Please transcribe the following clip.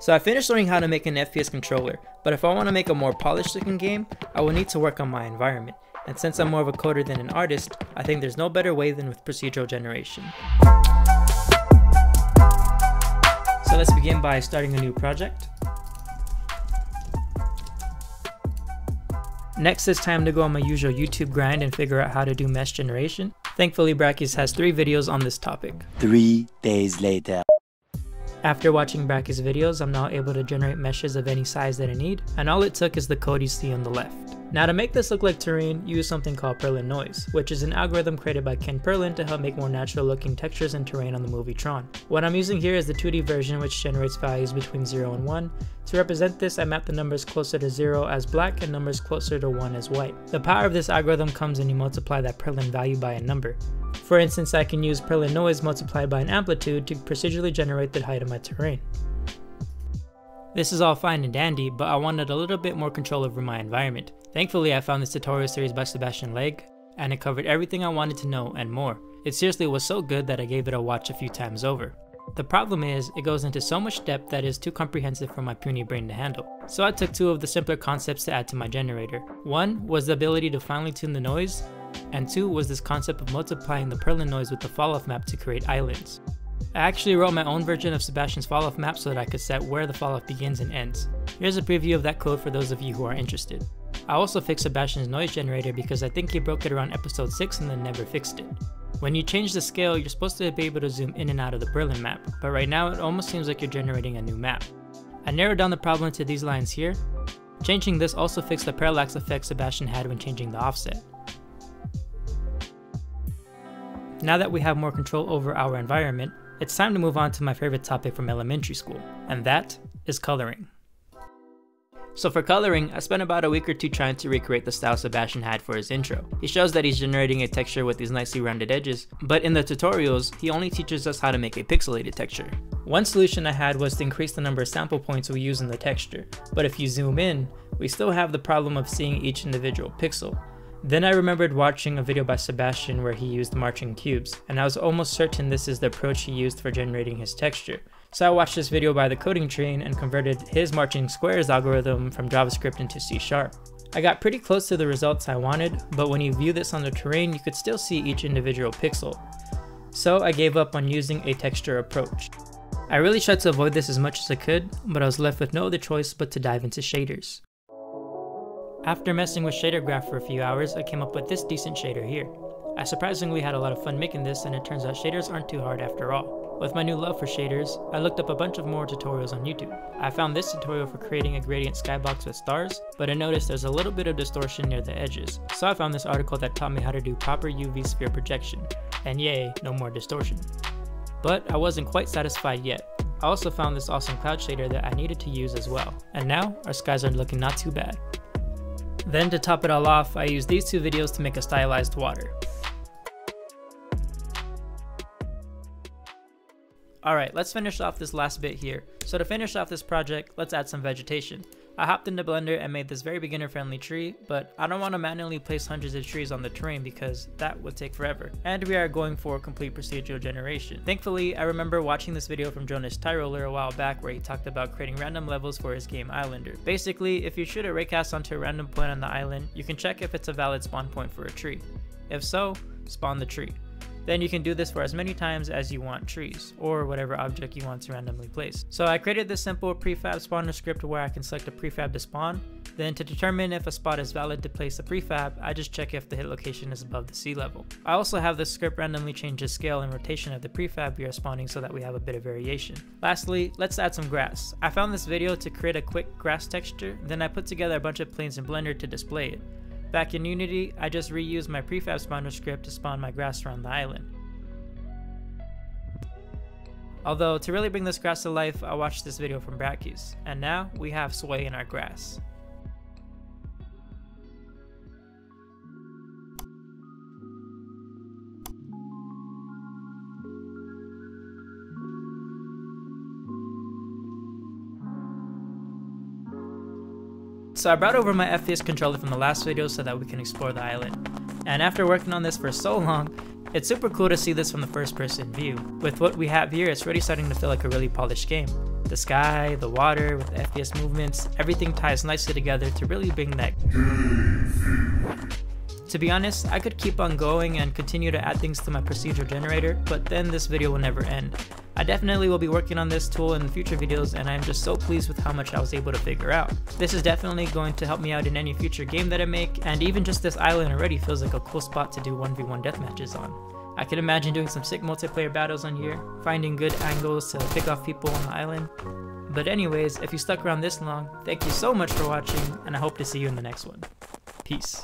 So I finished learning how to make an FPS controller, but if I want to make a more polished looking game, I will need to work on my environment. And since I'm more of a coder than an artist, I think there's no better way than with procedural generation. So let's begin by starting a new project. Next it's time to go on my usual YouTube grind and figure out how to do mesh generation. Thankfully Brackeys has three videos on this topic. Three days later. After watching Brackeys videos, I'm now able to generate meshes of any size that I need, and all it took is the code you see on the left. Now to make this look like terrain, use something called Perlin Noise, which is an algorithm created by Ken Perlin to help make more natural looking textures and terrain on the movie Tron. What I'm using here is the 2D version which generates values between 0 and 1. To represent this, I map the numbers closer to 0 as black and numbers closer to 1 as white. The power of this algorithm comes when you multiply that Perlin value by a number. For instance, I can use Perlin noise multiplied by an amplitude to procedurally generate the height of my terrain. This is all fine and dandy, but I wanted a little bit more control over my environment. Thankfully, I found this tutorial series by Sebastian Lague, and it covered everything I wanted to know and more. It seriously was so good that I gave it a watch a few times over. The problem is, it goes into so much depth that is too comprehensive for my puny brain to handle. So I took two of the simpler concepts to add to my generator. One was the ability to finely tune the noise, and two was this concept of multiplying the Perlin noise with the fall-off map to create islands. I actually wrote my own version of Sebastian's fall-off map so that I could set where the fall-off begins and ends. Here's a preview of that code for those of you who are interested. I also fixed Sebastian's noise generator because I think he broke it around episode 6 and then never fixed it. When you change the scale, you're supposed to be able to zoom in and out of the Perlin map, but right now it almost seems like you're generating a new map. I narrowed down the problem to these lines here. Changing this also fixed the parallax effect Sebastian had when changing the offset. Now that we have more control over our environment, it's time to move on to my favorite topic from elementary school, and that is coloring. So for coloring, I spent about a week or two trying to recreate the style Sebastian had for his intro. He shows that he's generating a texture with these nicely rounded edges, but in the tutorials, he only teaches us how to make a pixelated texture. One solution I had was to increase the number of sample points we use in the texture, but if you zoom in, we still have the problem of seeing each individual pixel. Then I remembered watching a video by Sebastian where he used marching cubes, and I was almost certain this is the approach he used for generating his texture. So I watched this video by the coding train and converted his marching squares algorithm from JavaScript into C Sharp. I got pretty close to the results I wanted, but when you view this on the terrain, you could still see each individual pixel. So I gave up on using a texture approach. I really tried to avoid this as much as I could, but I was left with no other choice but to dive into shaders. After messing with Shader Graph for a few hours, I came up with this decent shader here. I surprisingly had a lot of fun making this and it turns out shaders aren't too hard after all. With my new love for shaders, I looked up a bunch of more tutorials on YouTube. I found this tutorial for creating a gradient skybox with stars, but I noticed there's a little bit of distortion near the edges. So I found this article that taught me how to do proper UV sphere projection. And yay, no more distortion. But I wasn't quite satisfied yet. I also found this awesome cloud shader that I needed to use as well. And now, our skies are looking not too bad. Then to top it all off, I used these two videos to make a stylized water. Alright, let's finish off this last bit here. So to finish off this project, let's add some vegetation. I hopped into Blender and made this very beginner friendly tree, but I don't want to manually place hundreds of trees on the terrain because that would take forever. And we are going for complete procedural generation. Thankfully, I remember watching this video from Jonas Tyroller a while back where he talked about creating random levels for his game Islander. Basically, if you shoot a raycast onto a random point on the island, you can check if it's a valid spawn point for a tree. If so, spawn the tree. Then you can do this for as many times as you want trees, or whatever object you want to randomly place. So I created this simple prefab spawner script where I can select a prefab to spawn, then to determine if a spot is valid to place a prefab, I just check if the hit location is above the sea level. I also have this script randomly change the scale and rotation of the prefab we are spawning so that we have a bit of variation. Lastly, let's add some grass. I found this video to create a quick grass texture, then I put together a bunch of planes in Blender to display it. Back in Unity, I just reused my prefab spawner script to spawn my grass around the island. Although, to really bring this grass to life, I watched this video from Brackeys, and now we have sway in our grass. So I brought over my FPS controller from the last video so that we can explore the island. And after working on this for so long, it's super cool to see this from the first person view. With what we have here, it's really starting to feel like a really polished game. The sky, the water, with the FPS movements, everything ties nicely together to really bring that to be honest, I could keep on going and continue to add things to my procedural generator, but then this video will never end. I definitely will be working on this tool in future videos and I'm just so pleased with how much I was able to figure out. This is definitely going to help me out in any future game that I make, and even just this island already feels like a cool spot to do 1v1 deathmatches on. I can imagine doing some sick multiplayer battles on here, finding good angles to pick off people on the island. But anyways, if you stuck around this long, thank you so much for watching, and I hope to see you in the next one. Peace.